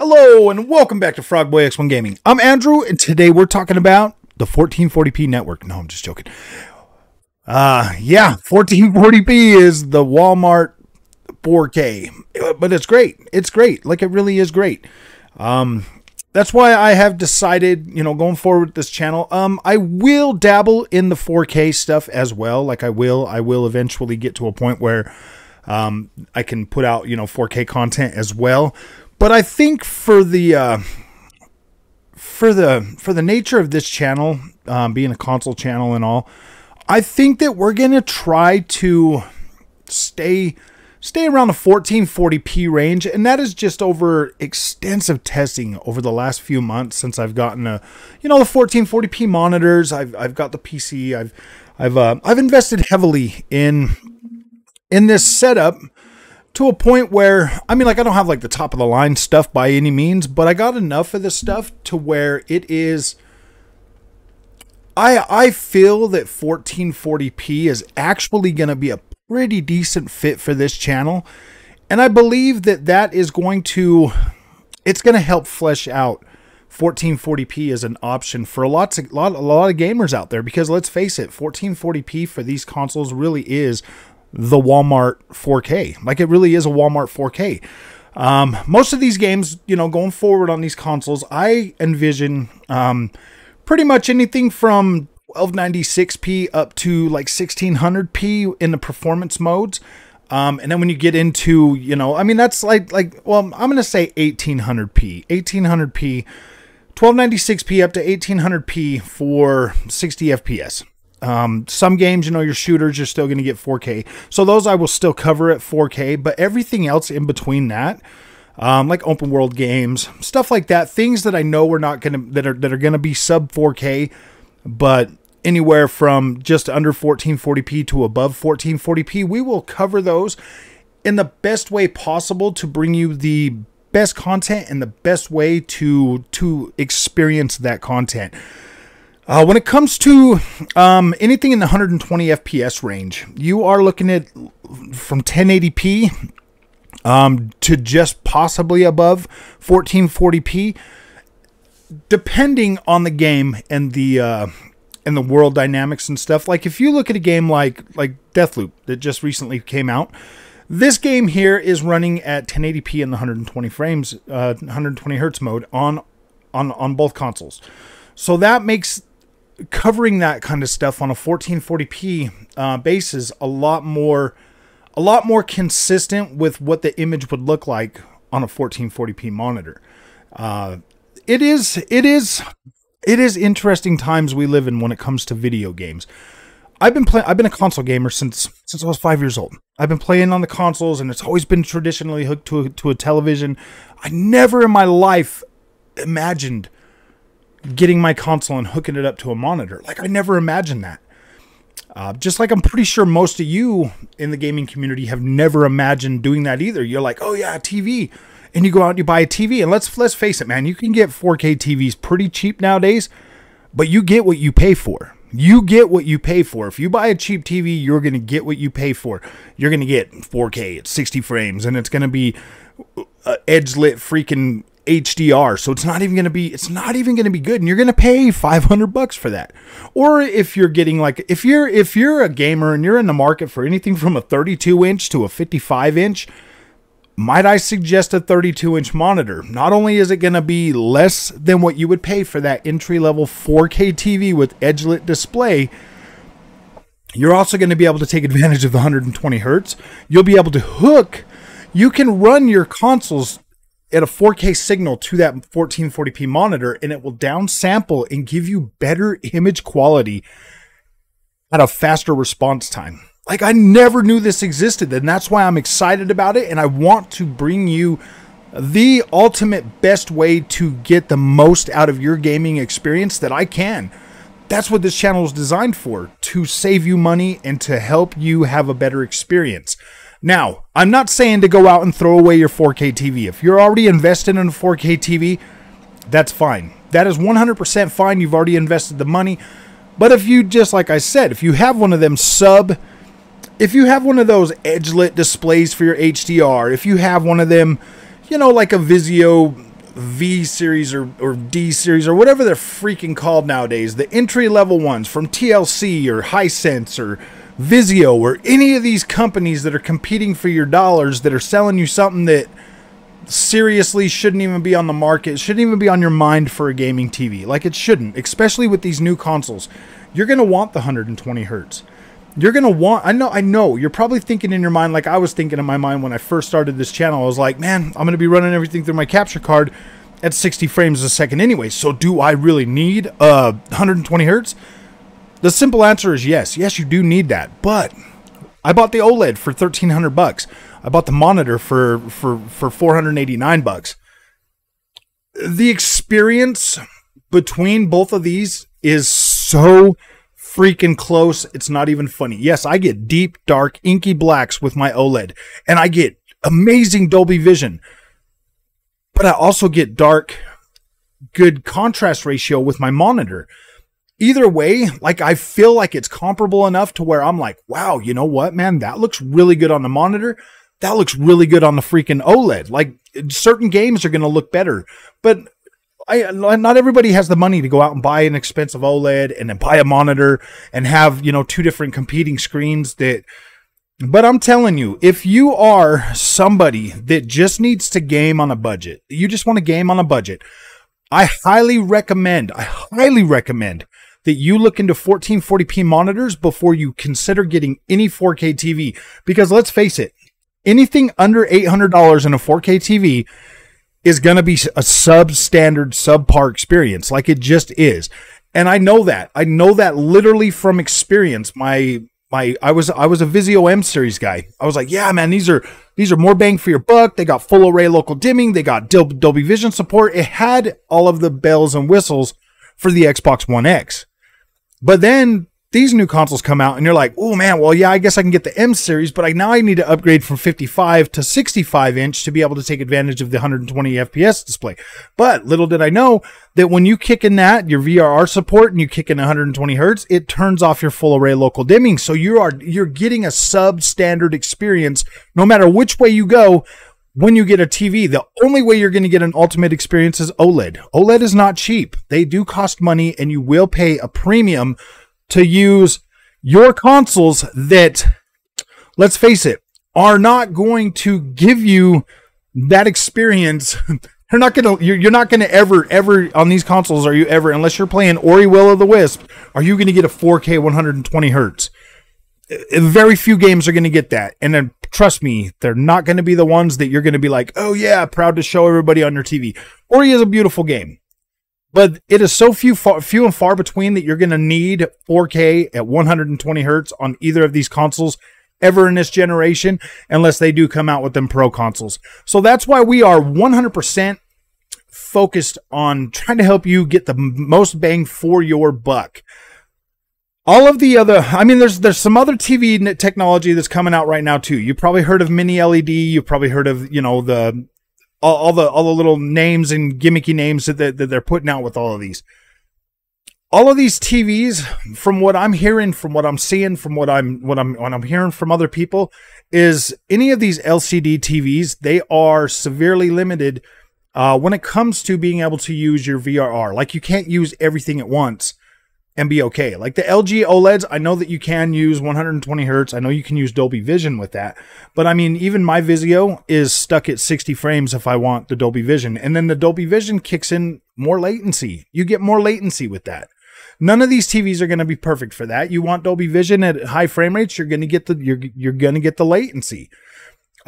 Hello and welcome back to Frogboy X1 Gaming. I'm Andrew and today we're talking about the 1440p network. No, I'm just joking. Uh yeah, 1440p is the Walmart 4K. But it's great. It's great. Like it really is great. Um that's why I have decided, you know, going forward with this channel, um I will dabble in the 4K stuff as well. Like I will I will eventually get to a point where um I can put out, you know, 4K content as well but I think for the uh, for the for the nature of this channel, um, being a console channel and all, I think that we're gonna try to stay stay around the 1440p range, and that is just over extensive testing over the last few months since I've gotten a you know the 1440p monitors. I've I've got the PC. I've I've uh, I've invested heavily in in this setup to a point where I mean like I don't have like the top of the line stuff by any means, but I got enough of this stuff to where it is I I feel that 1440p is actually going to be a pretty decent fit for this channel. And I believe that that is going to it's going to help flesh out 1440p as an option for a lot, of, lot, a lot of gamers out there because let's face it, 1440p for these consoles really is the Walmart 4K. Like it really is a Walmart 4K. Um, most of these games, you know, going forward on these consoles, I envision um, pretty much anything from 1296p up to like 1600p in the performance modes. Um, and then when you get into, you know, I mean, that's like, like, well, I'm going to say 1800p, 1800p, 1296p up to 1800p for 60 FPS. Um, some games, you know, your shooters, you're still going to get 4K. So those I will still cover at 4K, but everything else in between that, um, like open world games, stuff like that, things that I know we're not going to, that are, that are going to be sub 4K, but anywhere from just under 1440p to above 1440p, we will cover those in the best way possible to bring you the best content and the best way to, to experience that content. Uh, when it comes to um, anything in the 120 FPS range, you are looking at from 1080p um, to just possibly above 1440p, depending on the game and the uh, and the world dynamics and stuff. Like if you look at a game like like Deathloop that just recently came out, this game here is running at 1080p in the 120 frames, uh, 120 hertz mode on on on both consoles. So that makes covering that kind of stuff on a 1440p uh, basis a lot more a lot more consistent with what the image would look like on a 1440p monitor. Uh, it is it is it is interesting times we live in when it comes to video games. I've been playing. I've been a console gamer since since I was five years old. I've been playing on the consoles, and it's always been traditionally hooked to a, to a television. I never in my life imagined getting my console and hooking it up to a monitor. Like I never imagined that. Uh, just like I'm pretty sure most of you in the gaming community have never imagined doing that either. You're like, oh yeah, TV, and you go out and you buy a TV. And let's let's face it, man, you can get 4K TVs pretty cheap nowadays, but you get what you pay for. You get what you pay for. If you buy a cheap TV, you're going to get what you pay for. You're going to get 4K at 60 frames, and it's going to be uh, edge lit freaking HDR. So it's not even going to be it's not even going to be good and you're going to pay 500 bucks for that. Or if you're getting like if you're if you're a gamer and you're in the market for anything from a 32 inch to a 55 inch, might I suggest a 32 inch monitor? Not only is it going to be less than what you would pay for that entry level 4K TV with edge lit display, you're also going to be able to take advantage of the 120 hertz. You'll be able to hook, you can run your consoles at a 4K signal to that 1440p monitor and it will downsample and give you better image quality at a faster response time. Like I never knew this existed and that's why I'm excited about it and I want to bring you the ultimate best way to get the most out of your gaming experience that I can. That's what this channel is designed for, to save you money and to help you have a better experience. Now, I'm not saying to go out and throw away your 4K TV. If you're already invested in a 4K TV, that's fine. That is 100% fine. You've already invested the money. But if you just like I said, if you have one of them sub if you have one of those edge lit displays for your HDR, if you have one of them, you know, like a Vizio V series or, or D series or whatever they're freaking called nowadays, the entry level ones from TLC or Hisense or Vizio or any of these companies that are competing for your dollars that are selling you something that seriously shouldn't even be on the market, shouldn't even be on your mind for a gaming TV. Like it shouldn't, especially with these new consoles. You're going to want the 120 hertz. You're going to want I know I know you're probably thinking in your mind like I was thinking in my mind when I first started this channel. I was like, "Man, I'm going to be running everything through my capture card at 60 frames a second anyway. So do I really need uh 120 hertz?" The simple answer is yes. Yes, you do need that. But I bought the OLED for 1300 bucks. I bought the monitor for for for 489 bucks. The experience between both of these is so freaking close. It's not even funny. Yes, I get deep, dark, inky blacks with my OLED, and I get amazing Dolby Vision. But I also get dark, good contrast ratio with my monitor. Either way, like I feel like it's comparable enough to where I'm like, wow, you know what, man, that looks really good on the monitor. That looks really good on the freaking OLED. Like certain games are going to look better, but I, not everybody has the money to go out and buy an expensive OLED and then buy a monitor and have, you know, two different competing screens that, but I'm telling you, if you are somebody that just needs to game on a budget, you just want to game on a budget, I highly recommend, I highly recommend that you look into 1440p monitors before you consider getting any 4K TV. Because let's face it, anything under $800 in a 4K TV is going to be a substandard, subpar experience. Like it just is. And I know that. I know that literally from experience. My my I was I was a Vizio M series guy. I was like, yeah, man, these are these are more bang for your buck. They got full array local dimming. They got Dolby Vision support. It had all of the bells and whistles for the Xbox One X. But then these new consoles come out and you're like, oh man, well, yeah, I guess I can get the M series, but I now I need to upgrade from 55 to 65 inch to be able to take advantage of the 120 FPS display. But little did I know that when you kick in that, your VRR support and you kick in 120 hertz, it turns off your full array local dimming. So you are, you're getting a substandard experience no matter which way you go when you get a TV, the only way you're going to get an ultimate experience is OLED. OLED is not cheap. They do cost money and you will pay a premium to use your consoles that, let's face it, are not going to give you that experience. They're not gonna. You're, you're not gonna ever, ever on these consoles. Are you ever, unless you're playing Ori Will of the Wisp, are you gonna get a 4K 120 hertz? Uh, very few games are gonna get that, and then trust me, they're not gonna be the ones that you're gonna be like, oh yeah, proud to show everybody on your TV. Ori is a beautiful game. But it is so few, far, few and far between that you're going to need 4K at 120 hertz on either of these consoles ever in this generation, unless they do come out with them pro consoles. So that's why we are 100% focused on trying to help you get the most bang for your buck. All of the other, I mean, there's there's some other TV technology that's coming out right now too. You probably heard of mini LED. You've probably heard of you know the all, all, the all the little names and gimmicky names that, that, that they're putting out with all of these. All of these TVs, from what I'm hearing, from what I'm seeing, from what I'm what I'm what I'm hearing from other people, is any of these LCD TVs they are severely limited uh, when it comes to being able to use your VRR. Like you can't use everything at once and be okay. Like the LG OLEDs, I know that you can use 120 hertz. I know you can use Dolby Vision with that. But I mean, even my Vizio is stuck at 60 frames if I want the Dolby Vision. And then the Dolby Vision kicks in more latency. You get more latency with that. None of these TVs are going to be perfect for that. You want Dolby Vision at high frame rates, you're going to get the you're you're going to get the latency.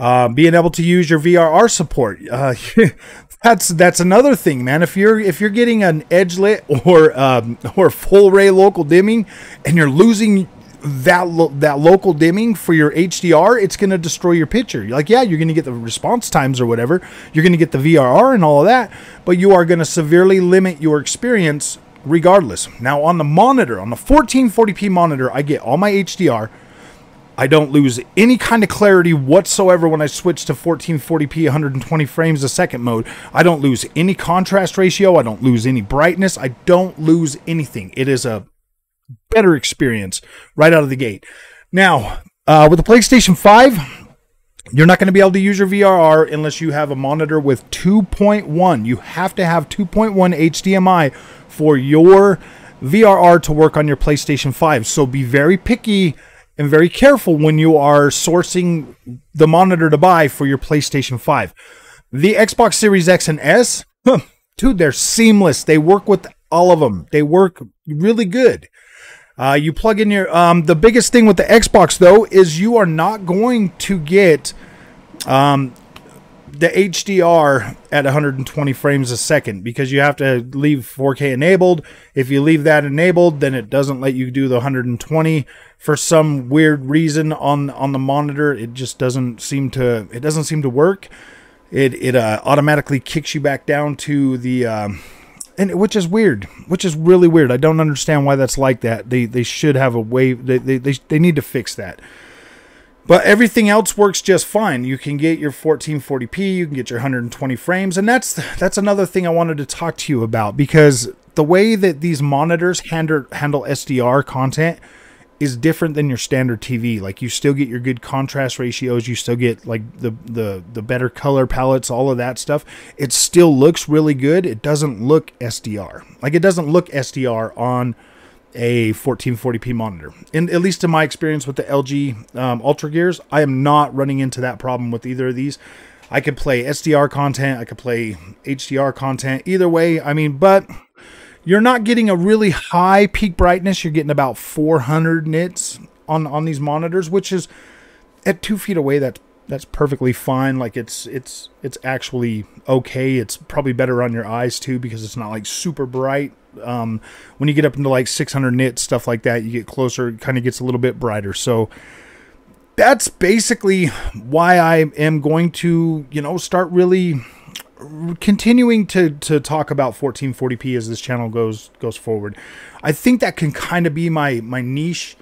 Uh, being able to use your VRR support. Uh, that's that's another thing, man. If you're if you're getting an edge lit or um, or full array local dimming, and you're losing that lo- that local dimming for your HDR, it's going to destroy your picture. You're like, yeah, you're going to get the response times or whatever. You're going to get the VRR and all of that, but you are going to severely limit your experience regardless. Now on the monitor, on the 1440p monitor, I get all my HDR. I don't lose any kind of clarity whatsoever when I switch to 1440p 120 frames a second mode. I don't lose any contrast ratio. I don't lose any brightness. I don't lose anything. It is a better experience right out of the gate. Now, uh, with the PlayStation 5, You're not going to be able to use your VRR unless you have a monitor with 2.1. You have to have 2.1 HDMI for your VRR to work on your PlayStation 5. So be very picky and very careful when you are sourcing the monitor to buy for your PlayStation 5. The Xbox Series X and S, dude, they're seamless. They work with all of them. They work really good. Uh, you plug in your um, the biggest thing with the Xbox though is you are not going to get um, the HDR at 120 frames a second because you have to leave 4K enabled. If you leave that enabled, then it doesn't let you do the 120 for some weird reason on on the monitor. It just doesn't seem to it doesn't seem to work. It it uh, automatically kicks you back down to the um, and which is weird, which is really weird. I don't understand why that's like that. They they should have a way. They they they, they need to fix that. But everything else works just fine. You can get your 1440p, you can get your 120 frames, and that's that's another thing I wanted to talk to you about because the way that these monitors handle handle SDR content is different than your standard TV. Like you still get your good contrast ratios, you still get like the the the better color palettes, all of that stuff. It still looks really good. It doesn't look SDR. Like it doesn't look SDR on a 1440p monitor. And at least in my experience with the LG um, Ultragears, I am not running into that problem with either of these. I could play SDR content, I could play HDR content, either way. I mean, but you're not getting a really high peak brightness. You're getting about 400 nits on on these monitors, which is at two feet away. That's that's perfectly fine. Like it's it's it's actually okay. It's probably better on your eyes too because it's not like super bright. Um, when you get up into like 600 nits stuff like that, you get closer. It kind of gets a little bit brighter. So that's basically why I am going to you know start really continuing to to talk about 1440p as this channel goes goes forward. I think that can kind of be my my niche.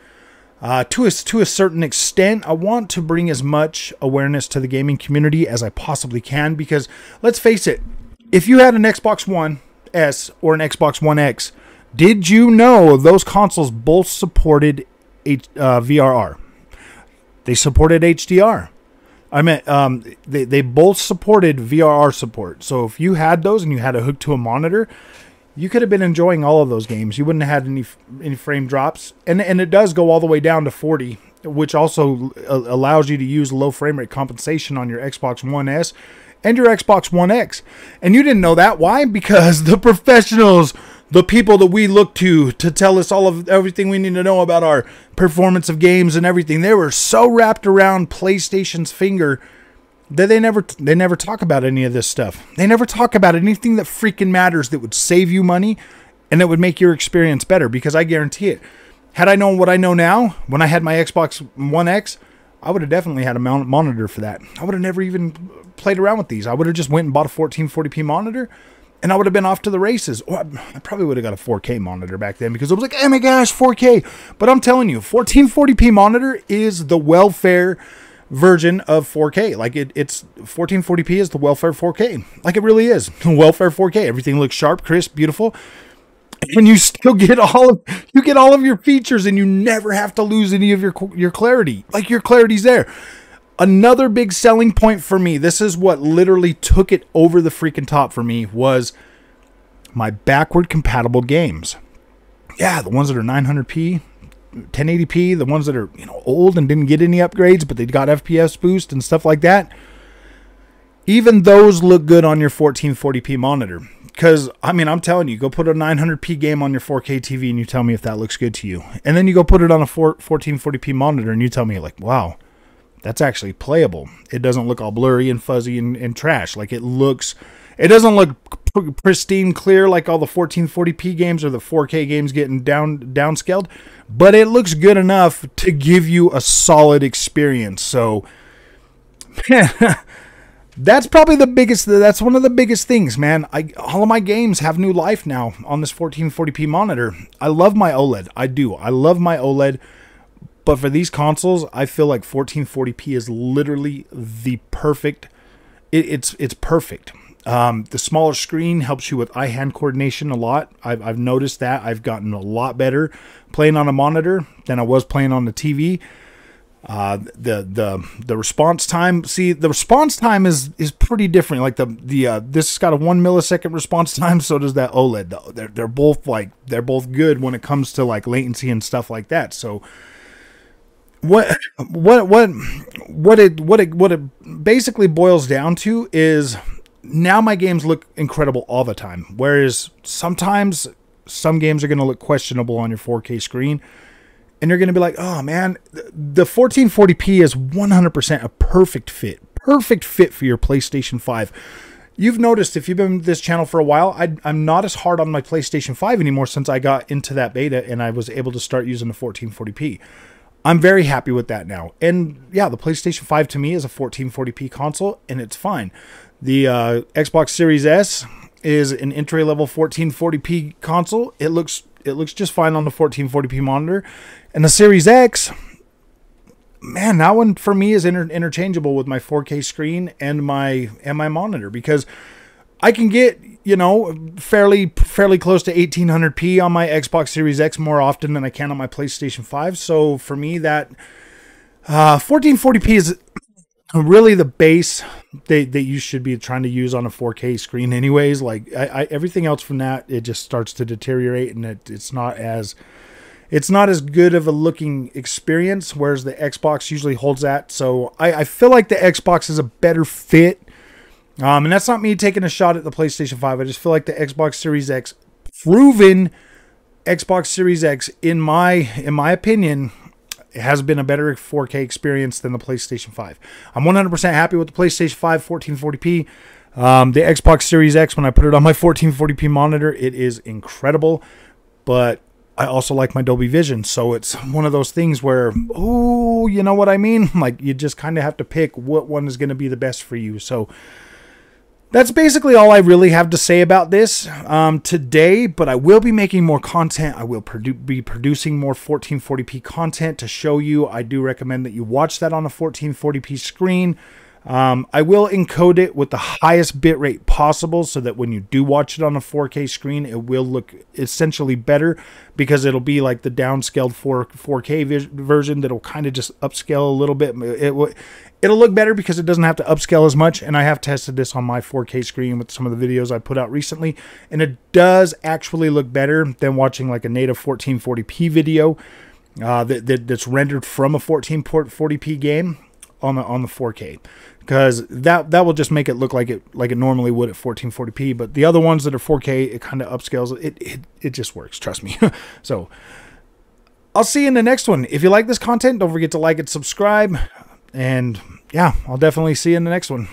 Uh, to a to a certain extent, I want to bring as much awareness to the gaming community as I possibly can because let's face it, if you had an Xbox One S or an Xbox One X, did you know those consoles both supported H, uh, VRR? They supported HDR. I mean, um, they, they both supported VRR support. So if you had those and you had a hook to a monitor, you could have been enjoying all of those games. You wouldn't have had any any frame drops, and and it does go all the way down to 40, which also uh, allows you to use low frame rate compensation on your Xbox One S and your Xbox One X. And you didn't know that. Why? Because the professionals the people that we look to to tell us all of everything we need to know about our performance of games and everything. They were so wrapped around PlayStation's finger that they never they never talk about any of this stuff. They never talk about anything that freaking matters that would save you money and that would make your experience better because I guarantee it. Had I known what I know now when I had my Xbox One X, I would have definitely had a monitor for that. I would have never even played around with these. I would have just went and bought a 1440p monitor and I would have been off to the races. Or I probably would have got a 4K monitor back then because it was like, oh my gosh, 4K. But I'm telling you, 1440p monitor is the welfare version of 4K. Like it, it's 1440p is the welfare 4K. Like it really is welfare 4K. Everything looks sharp, crisp, beautiful, and you still get all of you get all of your features, and you never have to lose any of your your clarity. Like your clarity's there. Another big selling point for me, this is what literally took it over the freaking top for me, was my backward compatible games. Yeah, the ones that are 900p, 1080p, the ones that are, you know, old and didn't get any upgrades, but they got FPS boost and stuff like that. Even those look good on your 1440p monitor. Because, I mean, I'm telling you, go put a 900p game on your 4K TV and you tell me if that looks good to you. And then you go put it on a 1440p monitor and you tell me, like, wow, that's actually playable. It doesn't look all blurry and fuzzy and, and trash. Like it looks, it doesn't look pristine clear like all the 1440p games or the 4K games getting down downscaled, but it looks good enough to give you a solid experience. So that's probably the biggest that's one of the biggest things, man. I all of my games have new life now on this 1440p monitor. I love my OLED. I do. I love my OLED. But for these consoles, I feel like 1440p is literally the perfect. It, it's it's perfect. Um, the smaller screen helps you with eye-hand coordination a lot. I've, I've noticed that. I've gotten a lot better playing on a monitor than I was playing on the TV. Uh, the the the response time. See, the response time is is pretty different. Like the the uh, this has got a one millisecond response time. So does that OLED. Though they're they're both like they're both good when it comes to like latency and stuff like that. So what what what what it what it what it basically boils down to is now my games look incredible all the time. Whereas sometimes some games are going to look questionable on your 4K screen and you're going to be like, oh man, the 1440p is 100% a perfect fit, perfect fit for your PlayStation 5. You've noticed if you've been this channel for a while, I, am not as hard on my PlayStation 5 anymore since I got into that beta and I was able to start using the 1440p. I'm very happy with that now. And yeah, the PlayStation 5 to me is a 1440p console and it's fine. The uh, Xbox Series S is an entry level 1440p console. It looks it looks just fine on the 1440p monitor. And the Series X, man, that one for me is inter- interchangeable with my 4K screen and my and my monitor because I can get you know fairly fairly close to 1800p on my Xbox Series X more often than I can on my PlayStation 5. So for me, that uh, 1440p is really the base that, that you should be trying to use on a 4K screen, anyways. Like I, I, everything else from that, it just starts to deteriorate, and it, it's not as it's not as good of a looking experience. Whereas the Xbox usually holds that. So I, I feel like the Xbox is a better fit. Um, and that's not me taking a shot at the PlayStation 5. I just feel like the Xbox Series X proven Xbox Series X in my in my opinion has been a better 4K experience than the PlayStation 5. I'm 100% happy with the PlayStation 5 1440p. Um, the Xbox Series X, when I put it on my 1440p monitor, it is incredible. But I also like my Dolby Vision, so it's one of those things where, oh, you know what I mean? Like you just kind of have to pick what one is going to be the best for you. So that's basically all I really have to say about this um, today, but I will be making more content. I will produ- be producing more 1440p content to show you. I do recommend that you watch that on a 1440p screen. Um, I will encode it with the highest bitrate possible so that when you do watch it on a 4K screen, it will look essentially better because it'll be like the downscaled 4, 4K version that'll kind of just upscale a little bit. It, it'll look better because it doesn't have to upscale as much. And I have tested this on my 4K screen with some of the videos I put out recently, and it does actually look better than watching like a native 1440p video uh, that, that, that's rendered from a 1440p game on the on the 4K because that that will just make it look like it like it normally would at 1440p. But the other ones that are 4K, it kind of upscales. It, it it just works. Trust me. so I'll see you in the next one. If you like this content, don't forget to like and subscribe. And yeah, I'll definitely see you in the next one.